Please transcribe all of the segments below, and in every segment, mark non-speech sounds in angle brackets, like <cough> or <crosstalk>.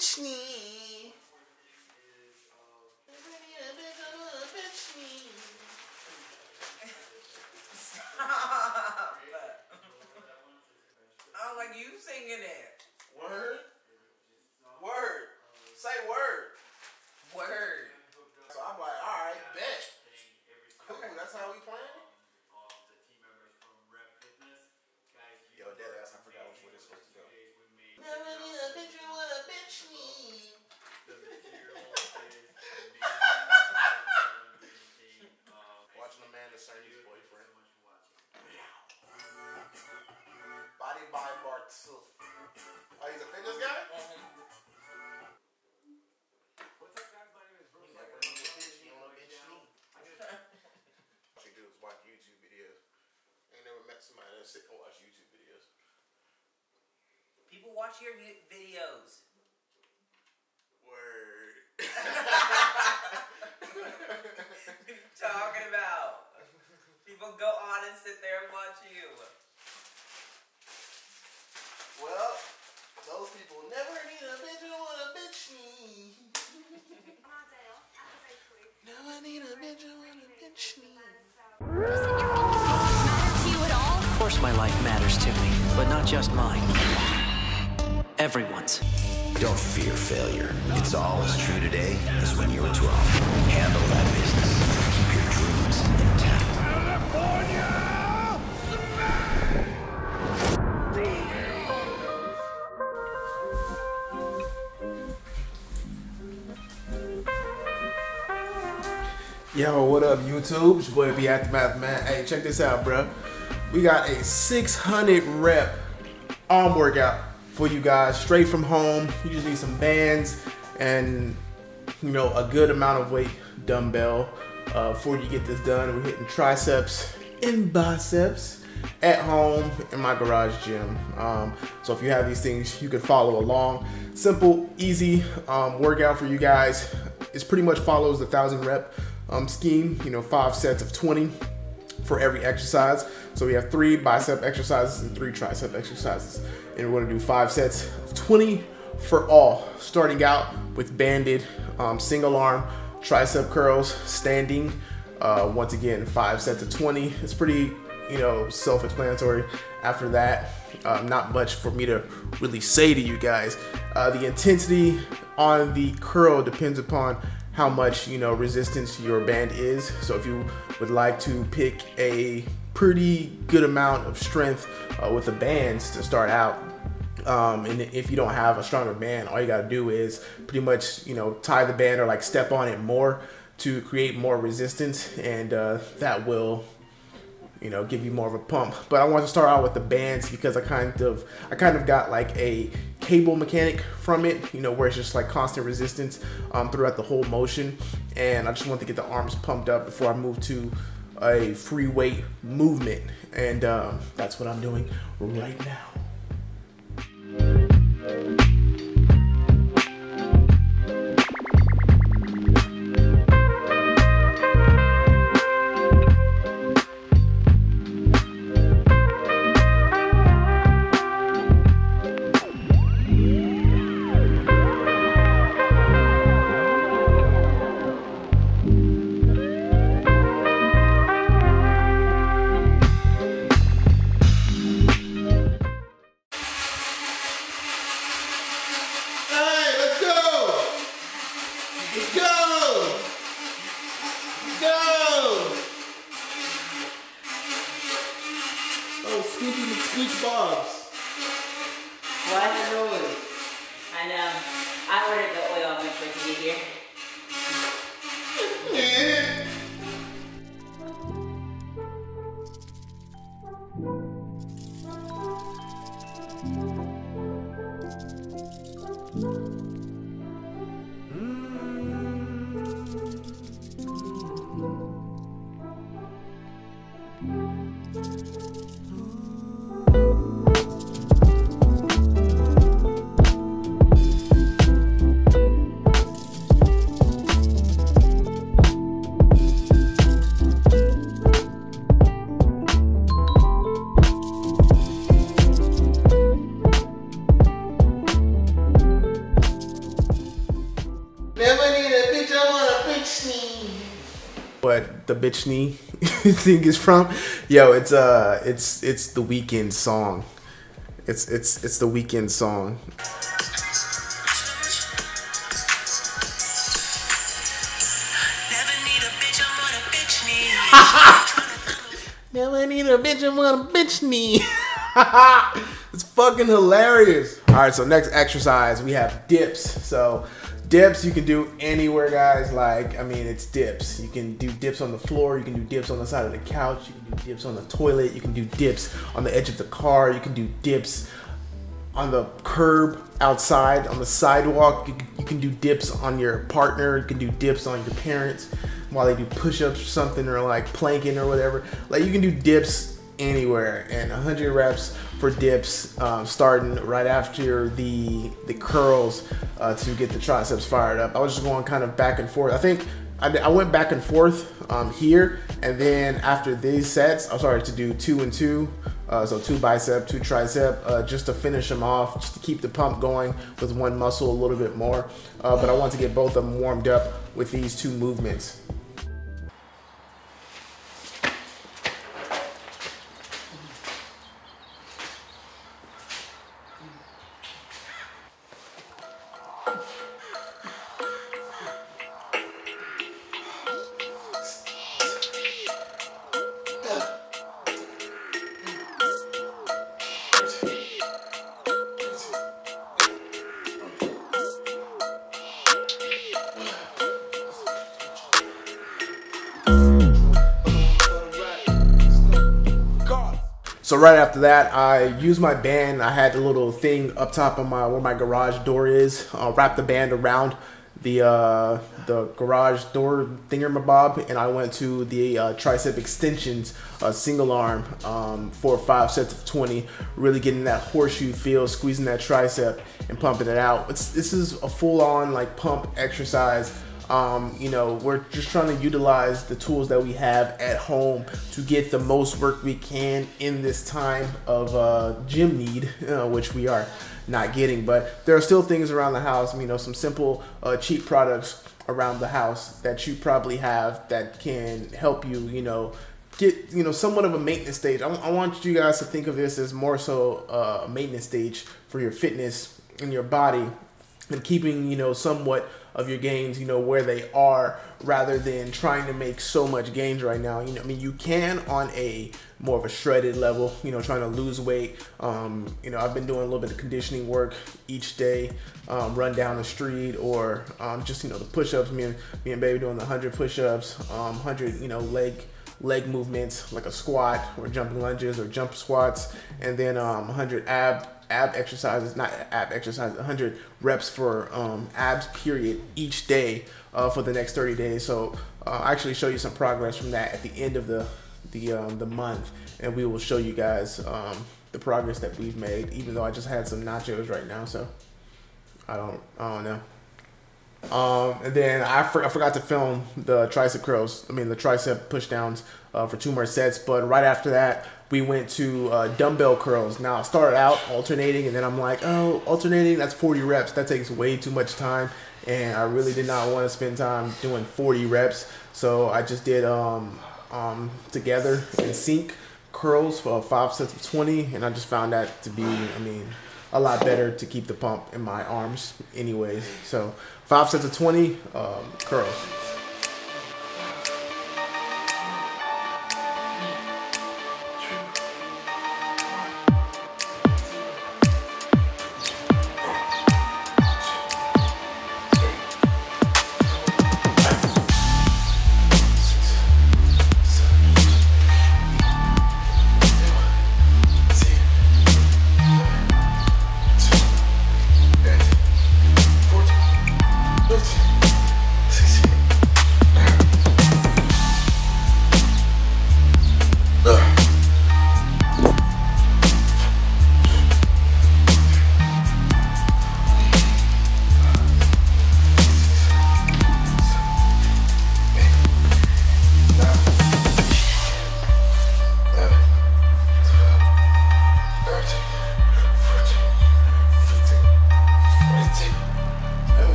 bitch knee. Watch your videos. Word. What are you talking about? People go on and sit there and watch you. well, those people never need a bitch who want a bitch me. Never need a bitch who want a bitch me. Of course, my life matters to me, but not just mine. Everyone's. Don't fear failure. It's all as true today as when you were 12. Handle that business. Keep your dreams intact. Yo, what up, YouTube? It's your boy FB Aftermath Man. Hey, check this out, bro. We got a 600 rep arm workout for you guys, straight from home. You just need some bands and you know a good amount of weight dumbbell uh, before you get this done. We're hitting triceps and biceps at home in my garage gym. Um, so if you have these things, you can follow along. Simple, easy um, workout for you guys. It pretty much follows the thousand rep um, scheme. You know, five sets of 20 for every exercise. So we have three bicep exercises and three tricep exercises. And we're gonna do five sets of 20 for all, starting out with banded um, single arm tricep curls, standing. Uh, once again, five sets of 20. It's pretty, you know, self-explanatory. After that, uh, not much for me to really say to you guys. Uh, the intensity on the curl depends upon how much you know resistance your band is. So if you would like to pick a pretty good amount of strength uh, with the bands to start out, um, and if you don't have a stronger band, all you gotta do is pretty much you know tie the band or like step on it more to create more resistance, and uh, that will you know give you more of a pump but i want to start out with the bands because i kind of i kind of got like a cable mechanic from it you know where it's just like constant resistance um, throughout the whole motion. And i just want to get the arms pumped up before i move to a free weight movement. And um, that's what i'm doing right now I ordered the oil waiting to be here. Bitch knee <laughs> thing is from. Yo, it's uh it's it's the Weeknd song. It's it's it's the Weeknd song. Never need a bitch, I'm what a bitch need. <laughs> Never need a bitch and want a bitch knee. <laughs> it's fucking hilarious. All right, so next exercise we have dips. So dips you can do anywhere, guys. Like I mean, it's dips. You can do dips on the floor. You can do dips on the side of the couch. You can do dips on the toilet. You can do dips on the edge of the car. You can do dips on the curb outside on the sidewalk you, you can do dips on your partner you can do dips on your parents while they do push-ups or something or like planking or whatever like you can do dips anywhere and 100 reps for dips um, starting right after the the curls uh, to get the triceps fired up i was just going kind of back and forth i think I, I went back and forth um, here, and then after these sets, I started to do two and two. Uh, so two bicep, two tricep, uh, just to finish them off, just to keep the pump going with one muscle a little bit more. Uh, but I want to get both of them warmed up with these two movements. Right after that, I used my band. I had the little thing up top of my where my garage door is. I'll wrap the band around the uh, the garage door thingamabob, and I went to the uh, tricep extensions, uh, single arm um, or five sets of 20, really getting that horseshoe feel, squeezing that tricep and pumping it out. It's, this is a full on like pump exercise. Um, you know, we're just trying to utilize the tools that we have at home to get the most work we can in this time of uh, gym need, <laughs> uh, which we are not getting. But there are still things around the house, you know, some simple, uh, cheap products around the house that you probably have that can help you, you know, get you know somewhat of a maintenance stage. I, I want you guys to think of this as more so uh, a maintenance stage for your fitness and your body, and keeping you know somewhat of your gains, you know, where they are rather than trying to make so much gains right now. You know, I mean, you can on a more of a shredded level, you know, trying to lose weight. Um, you know, I've been doing a little bit of conditioning work each day, um, run down the street or um, just, you know, the push-ups. Me and, me and baby doing the 100 push-ups, um, 100, you know, leg leg movements like a squat or jumping lunges or jump squats, and then um, 100 ab ab exercises, not ab exercises, 100 reps for um, abs period each day uh, for the next 30 days. So uh, I actually show you some progress from that at the end of the the um, the month, and we will show you guys um, the progress that we've made. Even though I just had some nachos right now, so I don't I don't know. Um, and then I, for, I forgot to film the tricep curls. I mean the tricep pushdowns uh, for two more sets. But right after that, we went to uh, dumbbell curls. Now I started out alternating, and then I'm like, oh, alternating that's 40 reps. That takes way too much time, and I really did not want to spend time doing 40 reps. So I just did um, um, together in sync curls for five sets of 20, and I just found that to be, I mean, a lot better to keep the pump in my arms anyways. So five sets of 20 um, curls.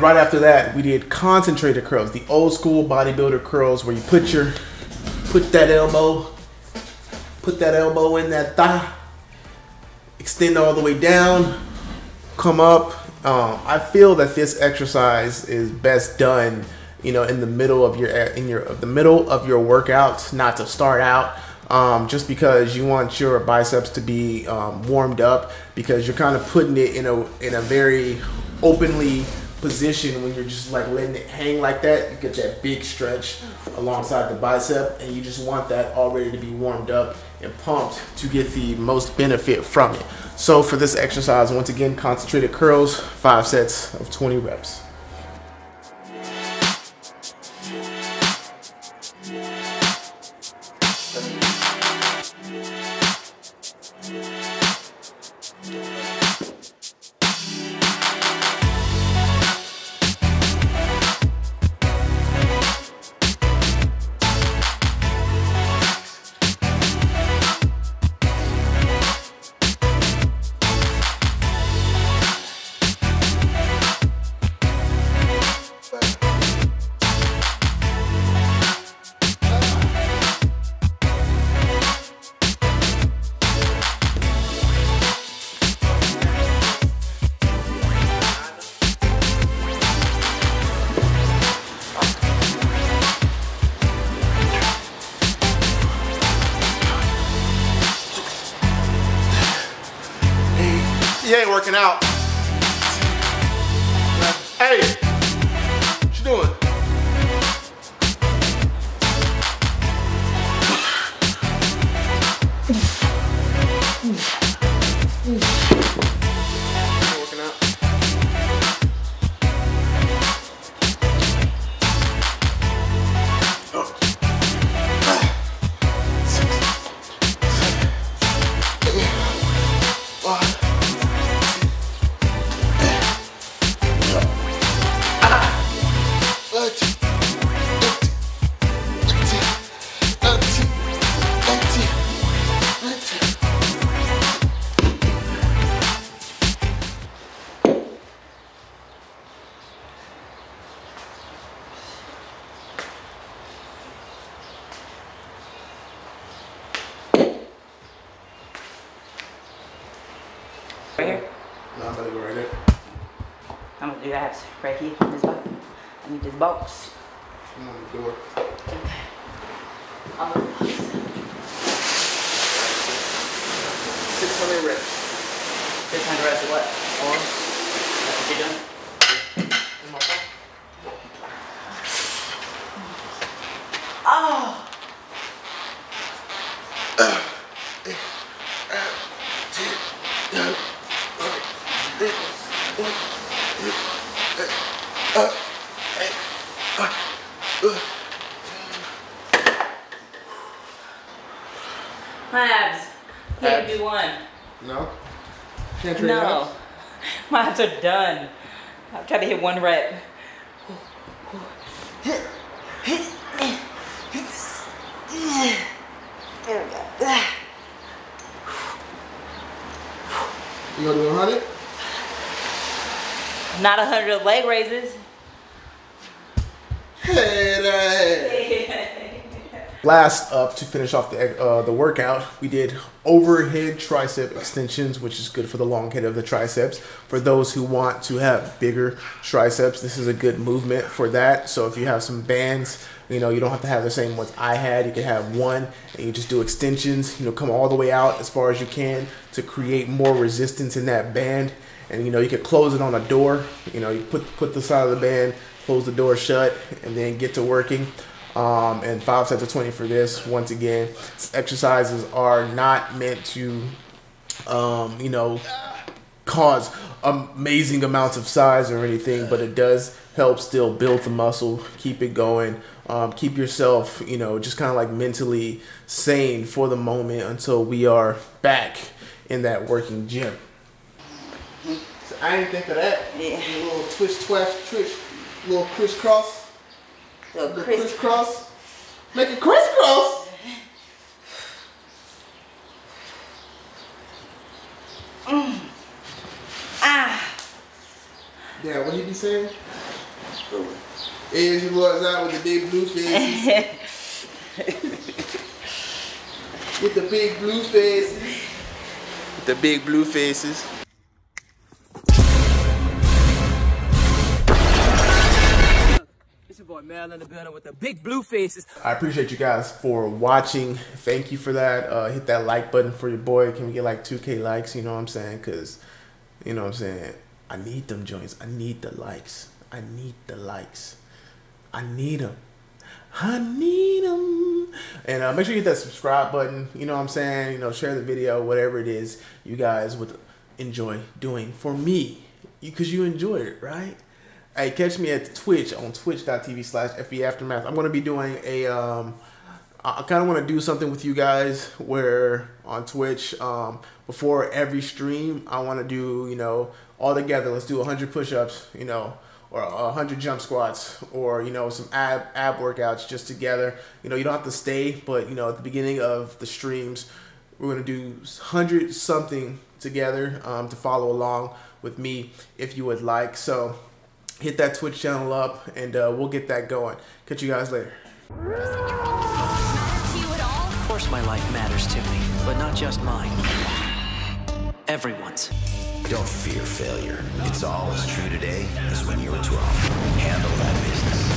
Right after that, we did concentrated curls, the old school bodybuilder curls, where you put your put that elbow, put that elbow in that thigh, extend all the way down, come up. Um, I feel that this exercise is best done, you know, in the middle of your in your the middle of your workout, not to start out. Um, just because you want your biceps to be um, warmed up, because you're kind of putting it in a in a very openly position when you're just like letting it hang like that. You get that big stretch alongside the bicep, and you just want that already to be warmed up and pumped to get the most benefit from it. So for this exercise, once again, concentrated curls, five sets of 20 reps. You ain't working out. Hey, what you doing? Right here. No, I'm gonna go right there. I'm gonna do abs right here. This box. I need this box. I'm on the door. I'm gonna do 600 reps. This under reps of what? Arms. That's what you're doing. In my phone. Oh. My abs. Can't Abs? do one. No? Can't No. abs? <laughs> My abs are done. I've tried to hit one rep. There we go. You gonna do 100? Not a hundred leg raises. Last up to finish off the uh, the workout, we did overhead tricep extensions, which is good for the long head of the triceps. For those who want to have bigger triceps, this is a good movement for that. So if you have some bands, you know you don't have to have the same ones I had. You can have one, and you just do extensions. You know, come all the way out as far as you can to create more resistance in that band. And you know you can close it on a door. You know, you put put the side of the band, close the door shut, and then get to working um, and five sets of 20 for this. Once again, exercises are not meant to, um, you know, cause amazing amounts of size or anything, but it does help still build the muscle, keep it going, um, keep yourself, you know, just kind of like mentally sane for the moment until we are back in that working gym. So I didn't think of that. Yeah. A little twist, twist, twist, little crisscross. So The Chris, crisscross. Make it crisscross. ah, Yeah, what you be saying? Here's your boys out with the big blue <laughs> faces. with the big blue faces. With the big blue faces. Boy Mel in the building with the big blue faces. I appreciate you guys for watching. Thank you for that. Uh, hit that like button for your boy. Can we get like 2K likes? You know what I'm saying? Because, you know what I'm saying? I need them joints. I need the likes. I need the likes. I need them. I need them. And uh, make sure you hit that subscribe button. You know what I'm saying? You know, share the video, whatever it is you guys would enjoy doing for me. Because you enjoy it, right? Hey, catch me at Twitch on twitch.tv slash FB Aftermath. I'm going to be doing a, um, I kind of want to do something with you guys where on Twitch, um, before every stream, I want to do, you know, all together, let's do 100 push ups, you know, or 100 jump squats, or, you know, some ab, ab workouts just together. You know, you don't have to stay, but, you know, at the beginning of the streams, we're going to do 100 something together um, to follow along with me if you would like. So, hit that Twitch channel up and uh, we'll get that going. Catch you guys later. Of course, my life matters to me, but not just mine. Everyone's. Don't fear failure. It's all as true today as when you were 12. Handle that business.